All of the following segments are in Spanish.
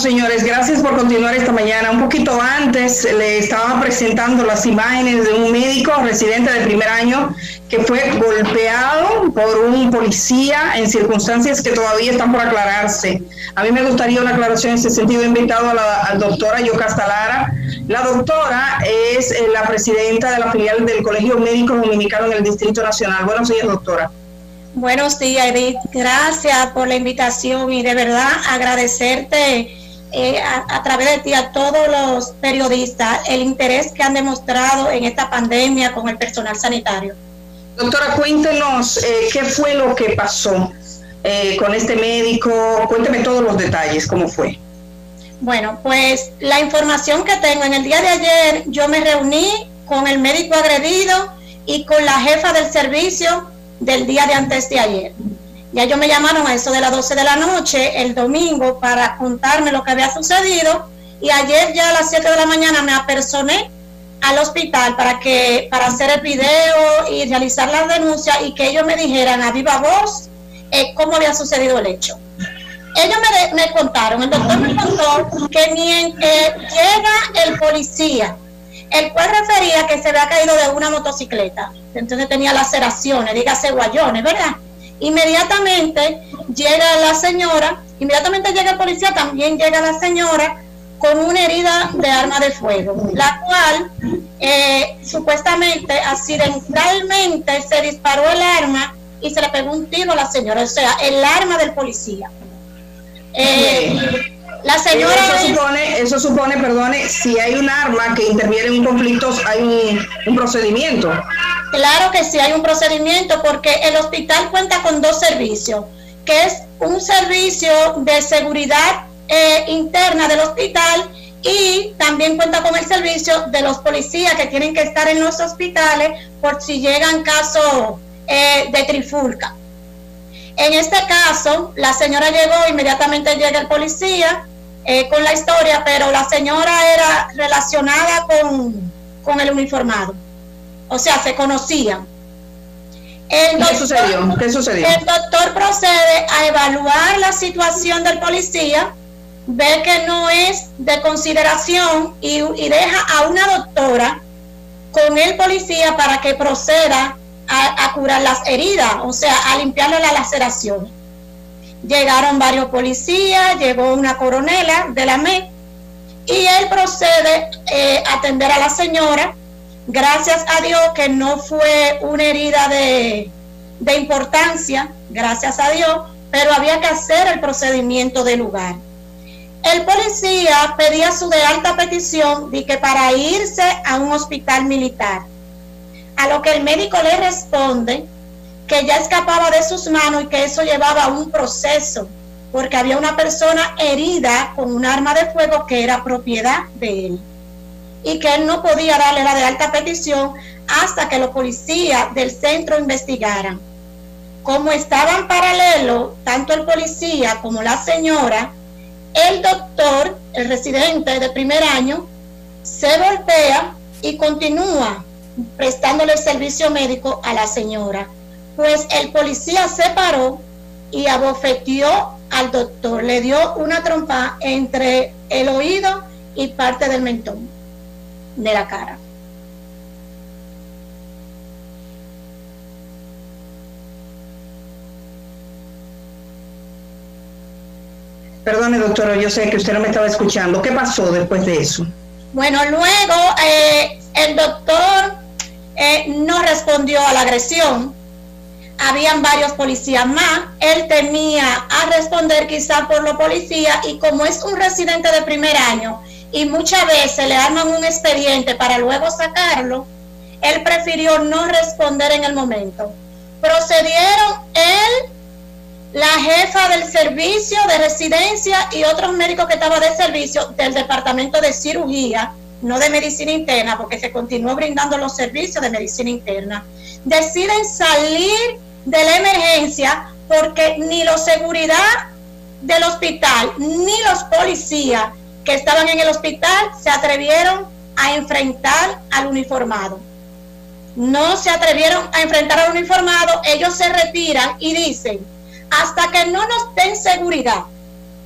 Señores, gracias por continuar esta mañana. Un poquito antes le estaba presentando las imágenes de un médico residente de primer año que fue golpeado por un policía en circunstancias que todavía están por aclararse. A mí me gustaría una aclaración en ese sentido. He invitado a la doctora Yocasta Lara. La doctora es eh, la presidenta de la filial del Colegio Médico Dominicano en el Distrito Nacional. Buenos días, doctora. Buenos días, Edith. Gracias por la invitación y de verdad agradecerte eh, a, través de ti a todos los periodistas el interés que han demostrado en esta pandemia con el personal sanitario. Doctora, cuéntenos eh, qué fue lo que pasó eh, con este médico. Cuénteme todos los detalles, cómo fue. Bueno, pues la información que tengo en el día de ayer, yo me reuní con el médico agredido y con la jefa del servicio del día de antes de ayer. Ya ellos me llamaron a eso de las 12 de la noche el domingo para contarme lo que había sucedido y ayer ya a las 7 de la mañana me apersoné al hospital para que para hacer el video y realizar la denuncia y que ellos me dijeran a viva voz eh, cómo había sucedido el hecho. Ellos me, me contaron, el doctor me contó que ni llega el policía el cual refería que se había caído de una motocicleta. Entonces tenía laceraciones, dígase guayones, ¿verdad? Inmediatamente llega la señora, inmediatamente llega el policía, también llega la señora con una herida de arma de fuego, la cual eh, supuestamente accidentalmente se disparó el arma y se le pegó un tiro a la señora, o sea, el arma del policía. Eh, la señora. Eso supone, eso supone, perdone, si hay un arma que interviene en un conflicto, hay un, procedimiento. Claro que sí, hay un procedimiento porque el hospital cuenta con dos servicios, que es un servicio de seguridad eh, interna del hospital y también cuenta con el servicio de los policías que tienen que estar en los hospitales por si llegan casos eh, de trifulca. En este caso, la señora llegó, inmediatamente llega el policía, eh, con la historia, pero la señora era relacionada con, con el uniformado. O sea, se conocían. ¿Qué sucedió? ¿Qué sucedió? El doctor procede a evaluar la situación del policía, ve que no es de consideración y, y deja a una doctora con el policía para que proceda a, curar las heridas, o sea, a limpiarle la laceración llegaron varios policías, llegó una coronela de la MED y él procede eh, a atender a la señora. Gracias a Dios que no fue una herida de, de importancia, gracias a Dios, pero había que hacer el procedimiento del lugar. El policía pedía su de alta petición de que para irse a un hospital militar. A lo que el médico le responde que ya escapaba de sus manos y que eso llevaba a un proceso, porque había una persona herida con un arma de fuego que era propiedad de él y que él no podía darle la de alta petición hasta que los policías del centro investigaran. Como estaban paralelo, tanto el policía como la señora, el doctor, el residente de primer año, se voltea y continúa prestándole el servicio médico a la señora pues el policía se paró y abofeteó al doctor, le dio una trompa entre el oído y parte del mentón de la cara. Perdone, doctora, yo sé que usted no me estaba escuchando. ¿Qué pasó después de eso? Bueno, luego eh, el doctor eh, no respondió a la agresión habían varios policías más, él temía a responder quizá por los policías y como es un residente de primer año y muchas veces le arman un expediente para luego sacarlo, él prefirió no responder en el momento. Procedieron él, la jefa del servicio de residencia y otros médicos que estaban de servicio del departamento de cirugía, no de medicina interna, porque se continuó brindando los servicios de medicina interna, deciden salir de la emergencia porque ni la seguridad del hospital ni los policías que estaban en el hospital se atrevieron a enfrentar al uniformado. No se atrevieron a enfrentar al uniformado, ellos se retiran y dicen, hasta que no nos den seguridad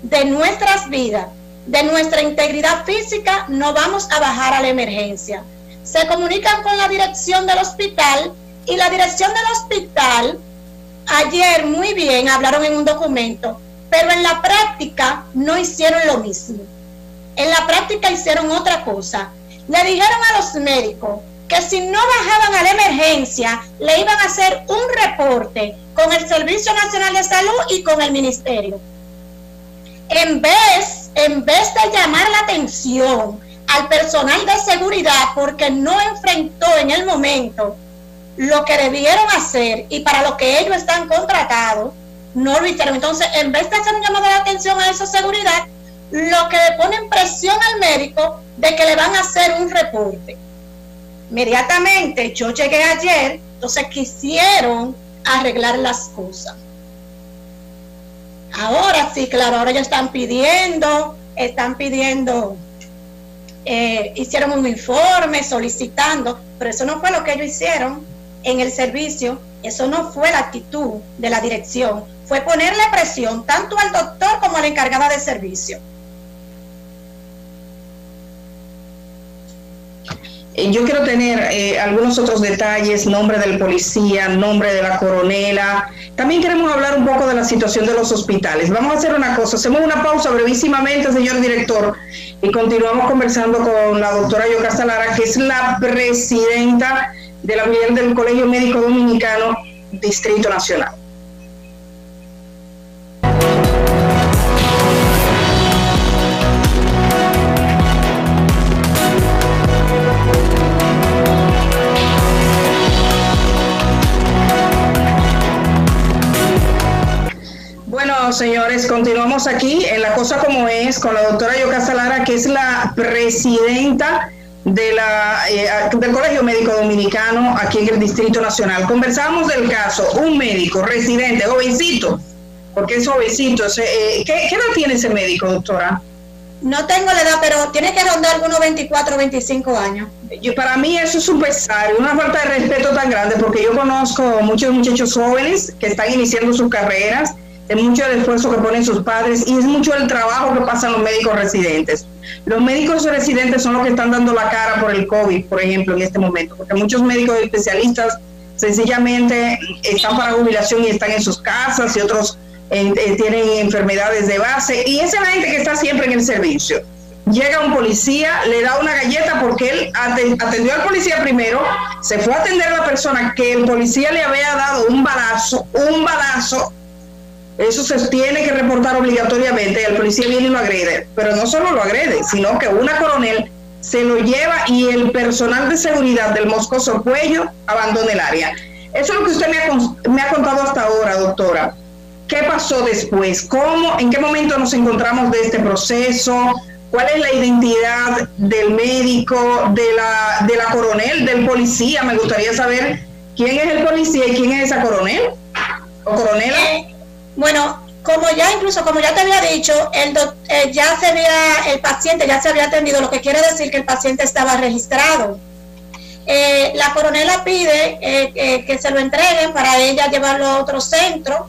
de nuestras vidas de nuestra integridad física, no vamos a bajar a la emergencia. Se comunican con la dirección del hospital y la dirección del hospital ayer muy bien hablaron en un documento, pero en la práctica no hicieron lo mismo. En la práctica hicieron otra cosa. Le dijeron a los médicos que si no bajaban a la emergencia, le iban a hacer un reporte con el Servicio Nacional de Salud y con el Ministerio. En vez, en vez de llamar la atención al personal de seguridad porque no enfrentó en el momento lo que debieron hacer y para lo que ellos están contratados, no lo hicieron. Entonces, en vez de hacer un llamado de atención a esa seguridad, lo que le ponen presión al médico de que le van a hacer un reporte. Inmediatamente yo llegué ayer, entonces quisieron arreglar las cosas. Ahora sí, claro, ahora ya están pidiendo, están pidiendo, eh, hicieron un informe solicitando, pero eso no fue lo que ellos hicieron en el servicio, eso no fue la actitud de la dirección, fue ponerle presión tanto al doctor como a la encargada de servicio. Yo quiero tener eh, algunos otros detalles, nombre del policía, nombre de la coronela. También queremos hablar un poco de la situación de los hospitales. Vamos a hacer una cosa, hacemos una pausa brevísimamente, señor director, y continuamos conversando con la doctora Yocasta Lara, que es la presidenta de la Unidad del Colegio Médico Dominicano, Distrito Nacional. Señores, continuamos aquí en La Cosa Como Es con la doctora Yocasta Lara, que es la presidenta de la, eh, del Colegio Médico Dominicano aquí en el Distrito Nacional. Conversamos del caso, un médico residente, jovencito, porque es jovencito. Eh, ¿qué, edad tiene ese médico, doctora? No tengo la edad, pero tiene que rondar algunos 24 o 25 años. Yo, para mí eso es un pesar, una falta de respeto tan grande, porque yo conozco muchos muchachos jóvenes que están iniciando sus carreras es mucho el esfuerzo que ponen sus padres y es mucho el trabajo que pasan los médicos residentes. Los médicos residentes son los que están dando la cara por el COVID, por ejemplo, en este momento, porque muchos médicos especialistas sencillamente están para jubilación y están en sus casas y otros eh, tienen enfermedades de base y esa gente que está siempre en el servicio. Llega un policía, le da una galleta porque él atendió al policía primero, se fue a atender a la persona que el policía le había dado un balazo, un balazo eso se tiene que reportar obligatoriamente el policía viene y lo agrede. Pero no solo lo agrede, sino que una coronel se lo lleva y el personal de seguridad del Moscoso Cuello abandona el área. Eso es lo que usted me ha, me ha contado hasta ahora, doctora. ¿Qué pasó después? ¿Cómo, en qué momento nos encontramos de este proceso? ¿Cuál es la identidad del médico, de la, de la coronel, del policía? Me gustaría saber quién es el policía y quién es esa coronel o coronela. Eh, bueno, como ya incluso como ya te había dicho, el eh, ya se había el paciente ya se había atendido, lo que quiere decir que el paciente estaba registrado. Eh, la coronela pide eh, que se lo entreguen para ella llevarlo a otro centro,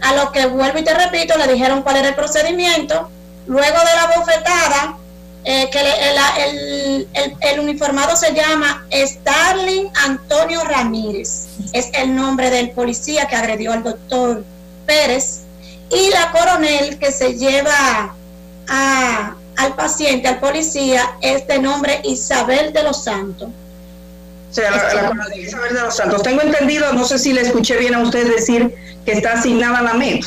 a lo que vuelvo y te repito, le dijeron cuál era el procedimiento. Luego de la bofetada, que el, el, el, uniformado se llama Starling Antonio Ramírez, es el nombre del policía que agredió al doctor Pérez y la coronel que se lleva a, al paciente, al policía, es de nombre Isabel de los Santos. O sea, la, coronel Isabel de los Santos. Tengo entendido, no sé si le escuché bien a usted decir que está asignada a la MED.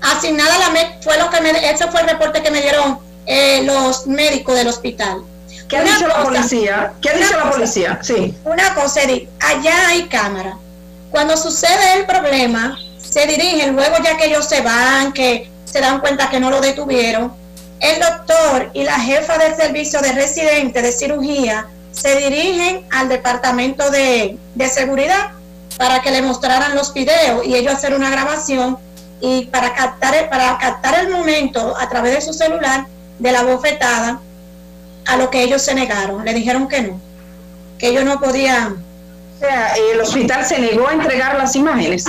Asignada a la MED fue lo que me, ese fue el reporte que me dieron eh, los médicos del hospital. ¿Qué ha dicho la policía? ¿Qué ha dicho la policía? Sí. Una cosa, Edith, allá hay cámara. Cuando sucede el problema, se dirigen, luego ya que ellos se van, que se dan cuenta que no lo detuvieron, el doctor y la jefa del servicio de residente de cirugía se dirigen al departamento de, seguridad para que le mostraran los videos y ellos hacer una grabación y para captar, para captar el momento a través de su celular de la bofetada a lo que ellos se negaron, le dijeron que no, que ellos no podían o sea, el hospital se negó a entregar las imágenes.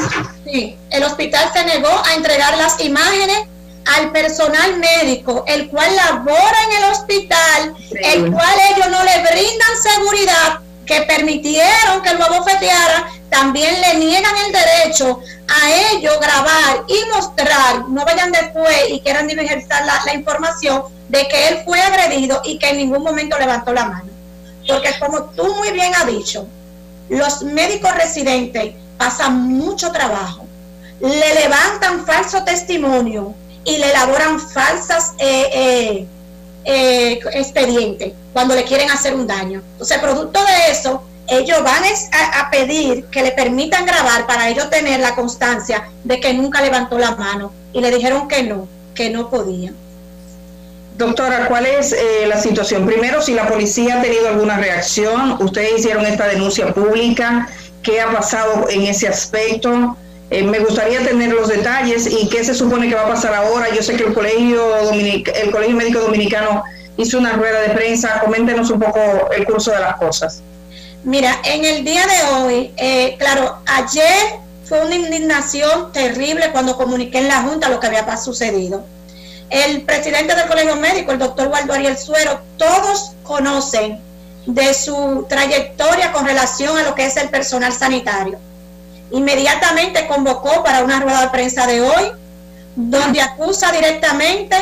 Sí, el hospital se negó a entregar las imágenes al personal médico, el cual labora en el hospital, el cual ellos no le brindan seguridad, que permitieron que el huevo feteara, también le niegan el derecho a ellos grabar y mostrar, no vayan después y quieran diversar la, la información de que él fue agredido y que en ningún momento levantó la mano. Porque como tú muy bien has dicho, los médicos residentes pasan mucho trabajo, le levantan falso testimonio y le elaboran falsas eh, eh, eh, expedientes cuando le quieren hacer un daño. Entonces, producto de eso, ellos van a, pedir que le permitan grabar para ellos tener la constancia de que nunca levantó la mano y le dijeron que no, que no podían. Doctora, ¿cuál es eh, la situación? Primero, si la policía ha tenido alguna reacción, ustedes hicieron esta denuncia pública, ¿qué ha pasado en ese aspecto? Eh, me gustaría tener los detalles y qué se supone que va a pasar ahora. Yo sé que el Colegio, el Colegio Médico Dominicano hizo una rueda de prensa. Coméntenos un poco el curso de las cosas. Mira, en el día de hoy, eh, claro, ayer fue una indignación terrible cuando comuniqué en la Junta lo que había sucedido. El presidente del Colegio Médico, el doctor Waldo Ariel Suero, todos conocen de su trayectoria con relación a lo que es el personal sanitario. Inmediatamente convocó para una rueda de prensa de hoy, donde acusa directamente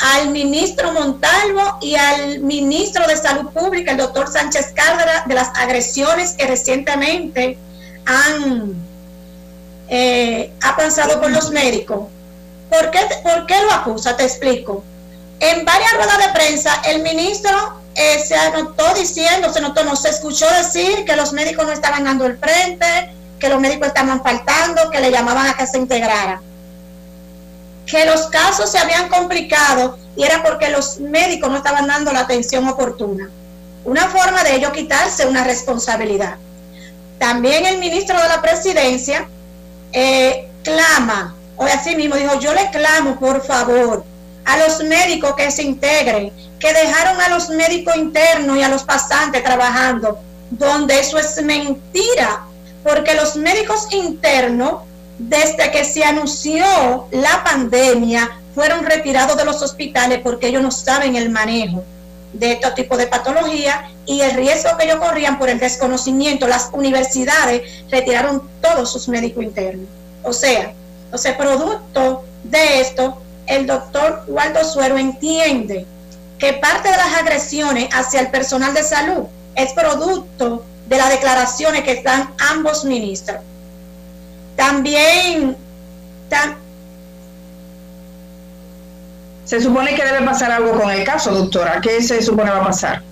al ministro Montalvo y al ministro de Salud Pública, el doctor Sánchez Cárdenas, de las agresiones que recientemente han eh, ha pasado con los médicos. ¿Por qué, ¿Por qué lo acusa? Te explico. En varias ruedas de prensa, el ministro eh, se anotó diciendo, se notó, no se escuchó decir que los médicos no estaban dando el frente, que los médicos estaban faltando, que le llamaban a que se integrara que los casos se habían complicado y era porque los médicos no estaban dando la atención oportuna. Una forma de ello quitarse una responsabilidad. También el ministro de la presidencia eh, clama, o así mismo dijo, yo le clamo por favor a los médicos que se integren, que dejaron a los médicos internos y a los pasantes trabajando, donde eso es mentira, porque los médicos internos desde que se anunció la pandemia, fueron retirados de los hospitales porque ellos no saben el manejo de este tipo de patología y el riesgo que ellos corrían por el desconocimiento. Las universidades retiraron todos sus médicos internos. O sea, entonces, producto de esto, el doctor Waldo Suero entiende que parte de las agresiones hacia el personal de salud es producto de las declaraciones que están ambos ministros. También, se supone que debe pasar algo con el caso, doctora. ¿Qué se supone va a pasar?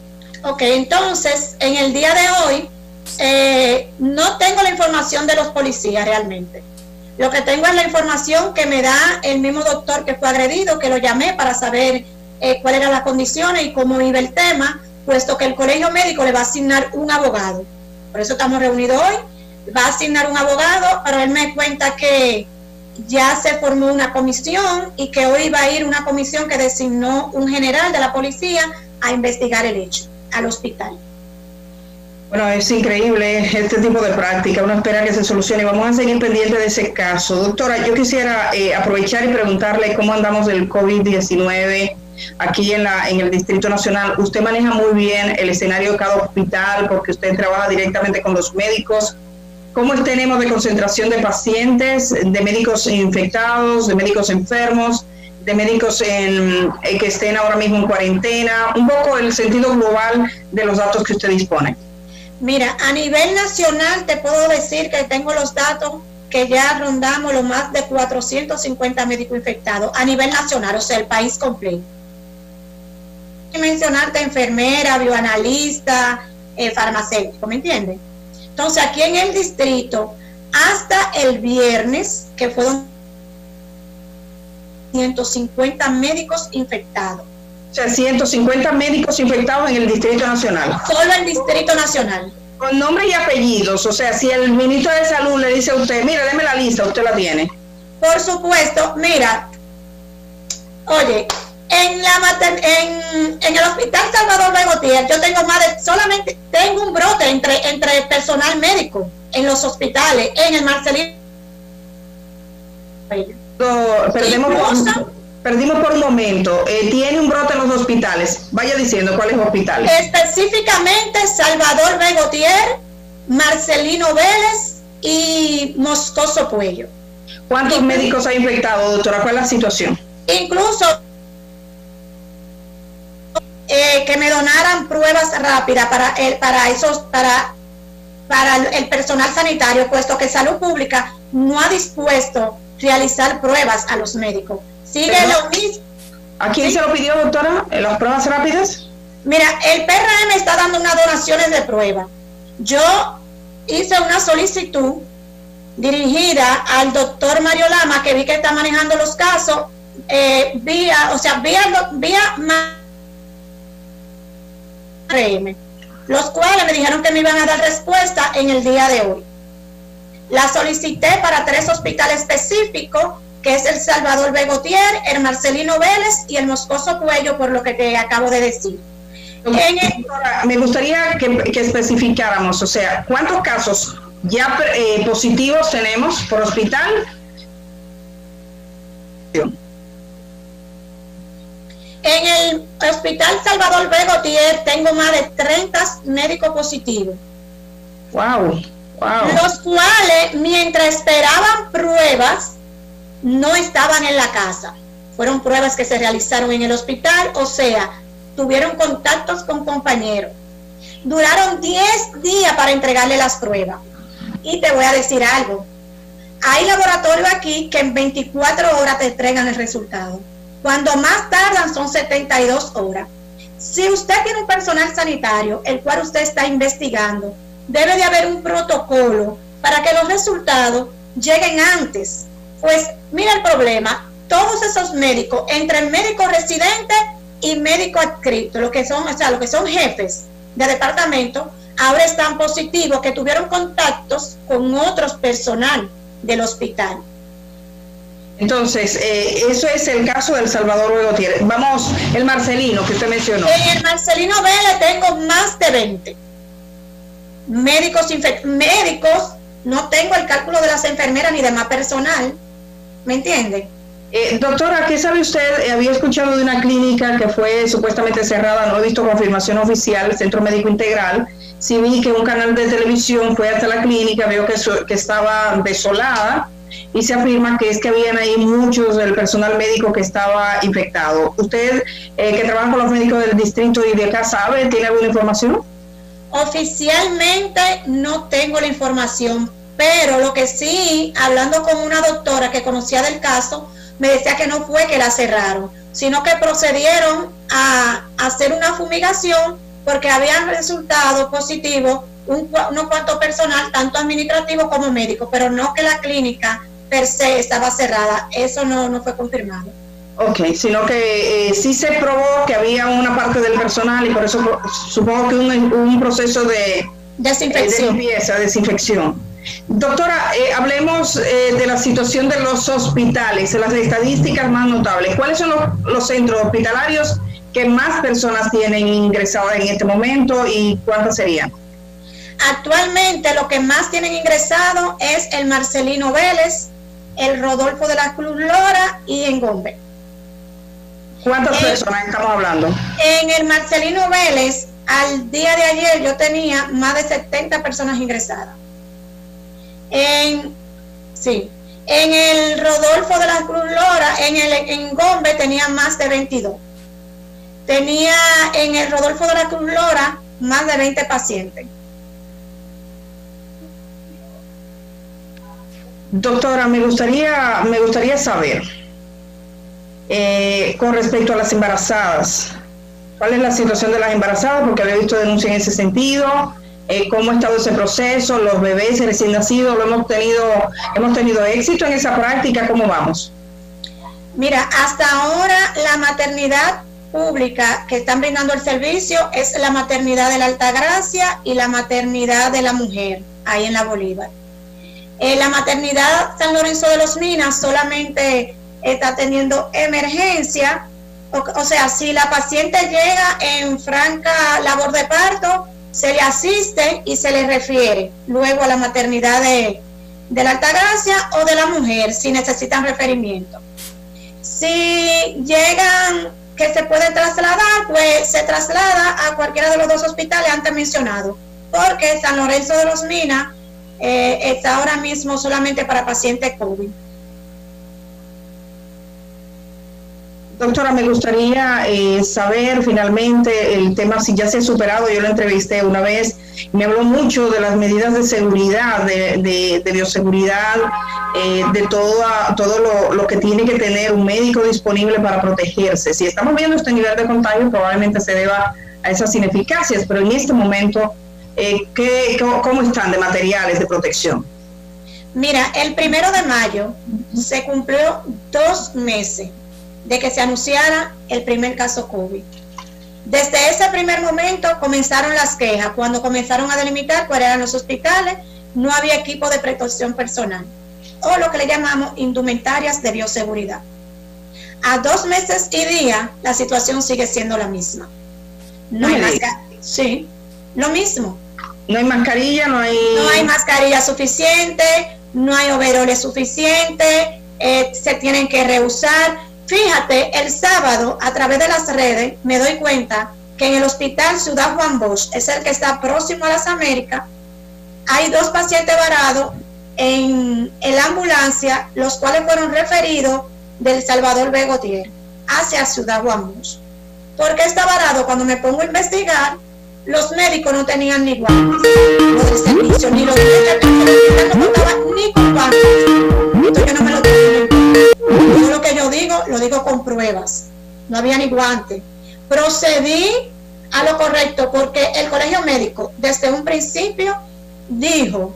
Ok, entonces, en el día de hoy, eh, no tengo la información de los policías realmente. Lo que tengo es la información que me da el mismo doctor que fue agredido, que lo llamé para saber eh, cuáles eran las condiciones y cómo iba el tema, puesto que el colegio médico le va a asignar un abogado. Por eso estamos reunidos hoy va a asignar un abogado, pero él me cuenta que ya se formó una comisión y que hoy va a ir una comisión que designó un general de la policía a investigar el hecho al hospital. Bueno, es increíble este tipo de práctica. Uno espera que se solucione. Vamos a seguir pendiente de ese caso. Doctora, yo quisiera eh, aprovechar y preguntarle cómo andamos del COVID-19 aquí en, la, en el Distrito Nacional. Usted maneja muy bien el escenario de cada hospital porque usted trabaja directamente con los médicos cómo tenemos de concentración de pacientes, de médicos infectados, de médicos enfermos, de médicos en, eh, que estén ahora mismo en cuarentena, un poco el sentido global de los datos que usted dispone. Mira, a nivel nacional te puedo decir que tengo los datos que ya rondamos los más de 450 médicos infectados a nivel nacional, o sea, el país completo. Mencionarte enfermera, bioanalista, eh, farmacéutico, ¿me entiendes? Entonces, aquí en el distrito, hasta el viernes, que fueron 150 médicos infectados. O sea, 150 médicos infectados en el Distrito Nacional. Solo el Distrito Nacional. Con nombres y apellidos. O sea, si el ministro de Salud le dice a usted, mira, déme la lista, usted la tiene. Por supuesto, mira, oye, en, la en, en el hospital Salvador Begotier yo tengo más de, solamente tengo un brote entre, entre personal médico en los hospitales, en el Marcelino. perdemos, perdimos por un momento. Eh, tiene un brote en los hospitales. Vaya diciendo cuáles hospitales. Específicamente Salvador Begotier, Marcelino Vélez y Moscoso Puello. ¿Cuántos médicos ha infectado, doctora? ¿Cuál es la situación? Incluso eh, que me donaran pruebas rápidas para el, para esos, para, para el personal sanitario, puesto que Salud Pública no ha dispuesto realizar pruebas a los médicos. Sigue lo mismo. ¿A quién se lo pidió, doctora? ¿Las pruebas rápidas? Mira, el PRM está dando unas donaciones de prueba. Yo hice una solicitud dirigida al doctor Mario Lama, que vi que está manejando los casos, eh, vía, o sea, vía, vía PRM, los cuales me dijeron que me iban a dar respuesta en el día de hoy. La solicité para tres hospitales específicos, que es el Salvador Begotier, el Marcelino Vélez y el Moscoso Cuello, por lo que te acabo de decir. me gustaría que, especificáramos, o sea, ¿cuántos casos ya eh, positivos tenemos por hospital? En el Hospital Salvador Begotier tengo más de 30 médicos positivos. Wow. Los cuales, mientras esperaban pruebas, no estaban en la casa. Fueron pruebas que se realizaron en el hospital, o sea, tuvieron contactos con compañeros. Duraron 10 días para entregarle las pruebas. Y te voy a decir algo. Hay laboratorios aquí que en 24 horas te entregan el resultado. Cuando más tardan son 72 horas. Si usted tiene un personal sanitario, el cual usted está investigando, debe de haber un protocolo para que los resultados lleguen antes. Pues mira el problema, todos esos médicos, entre el médico residente y médico adscrito, lo que son, o sea, lo que son jefes de departamento, ahora están positivos que tuvieron contactos con otros personal del hospital. Entonces, eh, eso es el caso del Salvador Luego Vamos, el Marcelino que usted mencionó. En el Marcelino B le tengo más de 20 médicos, médicos, no tengo el cálculo de las enfermeras ni demás personal, ¿me entiende? Eh, doctora, ¿qué sabe usted? Eh, había escuchado de una clínica que fue supuestamente cerrada, no he visto confirmación oficial, Centro Médico Integral. Sí vi que un canal de televisión fue hasta la clínica, veo que, que estaba desolada y se afirma que es que habían ahí muchos del personal médico que estaba infectado. ¿Usted, eh, que trabaja con los médicos del distrito y de acá, sabe, tiene alguna información? Oficialmente no tengo la información, pero lo que sí, hablando con una doctora que conocía del caso, me decía que no fue que la cerraron, sino que procedieron a hacer una fumigación porque habían resultado positivo un, unos cuantos personal, tanto administrativo como médico, pero no que la clínica per se estaba cerrada. Eso no, no fue confirmado. Ok, sino que eh, sí se probó que había una parte del personal y por eso supongo que un, un proceso de desinfección. de limpieza, desinfección. Doctora, eh, hablemos eh, de la situación de los hospitales, de las estadísticas más notables. ¿Cuáles son los, los, centros hospitalarios que más personas tienen ingresadas en este momento y cuántas serían? Actualmente lo que más tienen ingresado es el Marcelino Vélez, el Rodolfo de la Cruz Lora y en Gombe. ¿Cuántas personas estamos hablando? En el Marcelino Vélez, al día de ayer yo tenía más de 70 personas ingresadas. En, sí, en el Rodolfo de la Cruz Lora, en el en Gombe tenía más de 22. Tenía en el Rodolfo de la Cruz Lora más de 20 pacientes. Doctora, me gustaría, me gustaría saber eh, con respecto a las embarazadas. ¿Cuál es la situación de las embarazadas? Porque había visto denuncia en ese sentido. Eh, ¿Cómo ha estado ese proceso? Los bebés recién nacidos, ¿lo hemos tenido, hemos tenido éxito en esa práctica? ¿Cómo vamos? Mira, hasta ahora la maternidad pública que están brindando el servicio es la maternidad de la Altagracia y la maternidad de la mujer, ahí en la Bolívar. Eh, la maternidad San Lorenzo de los Minas solamente está teniendo emergencia, o, sea, si la paciente llega en franca labor de parto, se le asiste y se le refiere luego a la maternidad de, de la Altagracia o de la mujer si necesitan referimiento. Si llegan que se puede trasladar, pues se traslada a cualquiera de los dos hospitales antes mencionados, porque San Lorenzo de los Minas eh, está ahora mismo solamente para pacientes COVID. Doctora, me gustaría eh, saber finalmente el tema, si ya se ha superado, yo lo entrevisté una vez, me habló mucho de las medidas de seguridad, de, bioseguridad, eh, de todo, todo lo, que tiene que tener un médico disponible para protegerse. Si estamos viendo este nivel de contagio, probablemente se deba a esas ineficacias, pero en este momento, eh, ¿qué, ¿cómo están de materiales de protección? Mira, el primero de mayo se cumplió dos meses de que se anunciara el primer caso COVID. Desde ese primer momento comenzaron las quejas, cuando comenzaron a delimitar cuáles eran los hospitales, no había equipo de protección personal, o lo que le llamamos indumentarias de bioseguridad. A dos meses y día, la situación sigue siendo la misma. No, hay mascarilla. Sí, lo mismo. No hay mascarilla, no hay... No hay mascarilla suficiente, no hay overoles suficientes, eh, se tienen que rehusar Fíjate, el sábado a través de las redes me doy cuenta que en el hospital Ciudad Juan Bosch, es el que está próximo a las Américas, hay dos pacientes varados en, la ambulancia, los cuales fueron referidos del Salvador Begotier hacia Ciudad Juan Bosch. ¿Por qué está varado? Cuando me pongo a investigar, los médicos no tenían ni guantes, los de servicio, ni los de no ni con guantes. yo no me lo yo lo que yo digo, lo digo con pruebas. No había ni guante. Procedí a lo correcto porque el colegio médico desde un principio dijo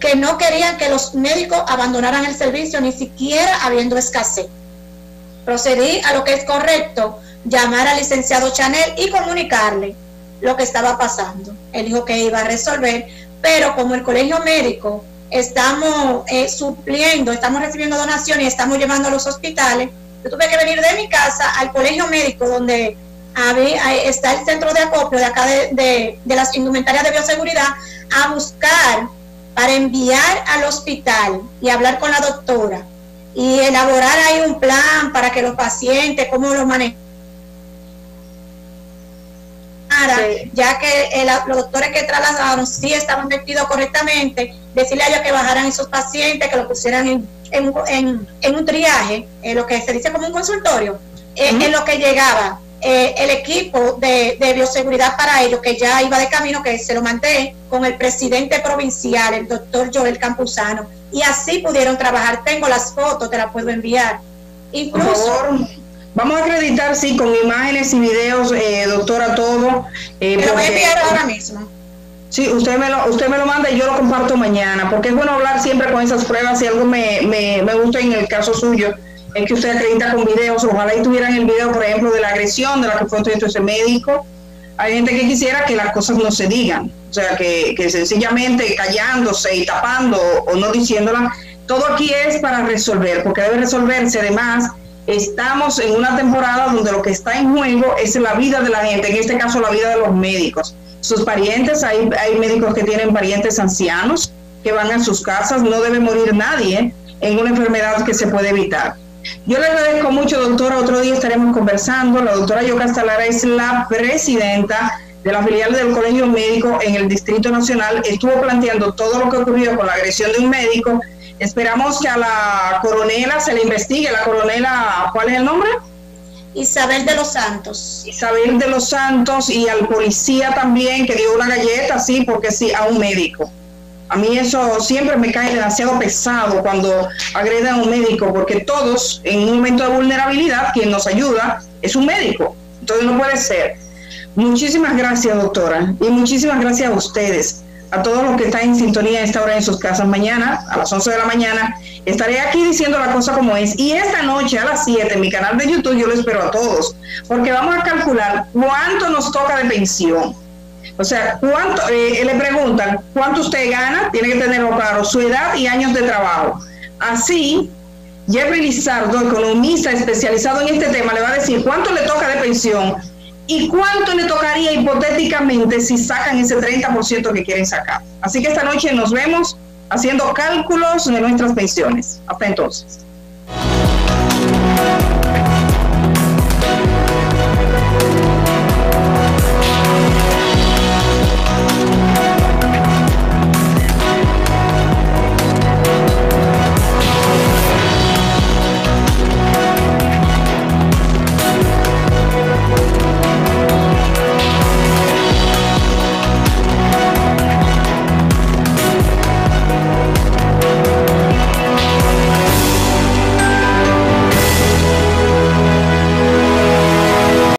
que no querían que los médicos abandonaran el servicio ni siquiera habiendo escasez. Procedí a lo que es correcto, llamar al licenciado Chanel y comunicarle lo que estaba pasando. Él dijo que iba a resolver, pero como el colegio médico estamos eh, supliendo, estamos recibiendo donaciones y estamos llevando a los hospitales. Yo tuve que venir de mi casa al colegio médico donde está el centro de acopio de acá de, de, las indumentarias de bioseguridad a buscar para enviar al hospital y hablar con la doctora y elaborar ahí un plan para que los pacientes, cómo lo manejan ya que los doctores que trasladaron sí estaban vestidos correctamente, decirle a ellos que bajaran esos pacientes, que lo pusieran en, en, un triaje, en lo que se dice como un consultorio, eh, en lo que llegaba eh, el equipo de, de, bioseguridad para ellos, que ya iba de camino, que se lo mandé con el presidente provincial, el doctor Joel Campuzano, y así pudieron trabajar. Tengo las fotos, te las puedo enviar. Incluso... Vamos a acreditar, sí, con imágenes y videos, eh, doctora, todo. Eh, lo voy a enviar ahora mismo. Sí, usted me, lo, usted me lo manda y yo lo comparto mañana, porque es bueno hablar siempre con esas pruebas. Si algo me, me, me gusta en el caso suyo, es que usted acredita con videos. Ojalá y tuvieran el video, por ejemplo, de la agresión de la que fue ese médico. Hay gente que quisiera que las cosas no se digan, o sea, que, que sencillamente callándose y tapando o no diciéndola. Todo aquí es para resolver, porque debe resolverse además estamos en una temporada donde lo que está en juego es la vida de la gente, en este caso la vida de los médicos. Sus parientes, hay, hay médicos que tienen parientes ancianos que van a sus casas, no debe morir nadie en una enfermedad que se puede evitar. Yo le agradezco mucho, doctora. Otro día estaremos conversando. La doctora Yoka Salara es la presidenta de la filial del Colegio Médico en el Distrito Nacional. Estuvo planteando todo lo que ocurrió con la agresión de un médico Esperamos que a la coronela se le investigue. La coronela, ¿cuál es el nombre? Isabel de los Santos. Isabel de los Santos y al policía también que dio una galleta, sí, porque sí, a un médico. A mí eso siempre me cae demasiado pesado cuando agreden a un médico, porque todos en un momento de vulnerabilidad, quien nos ayuda es un médico. Entonces no puede ser. Muchísimas gracias, doctora, y muchísimas gracias a ustedes a todos los que están en sintonía a esta hora en sus casas. Mañana, a las 11 de la mañana, estaré aquí diciendo la cosa como es. Y esta noche a las 7 en mi canal de YouTube yo lo espero a todos, porque vamos a calcular cuánto nos toca de pensión. O sea, cuánto, eh, le preguntan cuánto usted gana, tiene que tenerlo claro, su edad y años de trabajo. Así, Jeffrey Lizardo, economista especializado en este tema, le va a decir cuánto le toca de pensión ¿Y cuánto le tocaría hipotéticamente si sacan ese 30% que quieren sacar? Así que esta noche nos vemos haciendo cálculos de nuestras pensiones. Hasta entonces.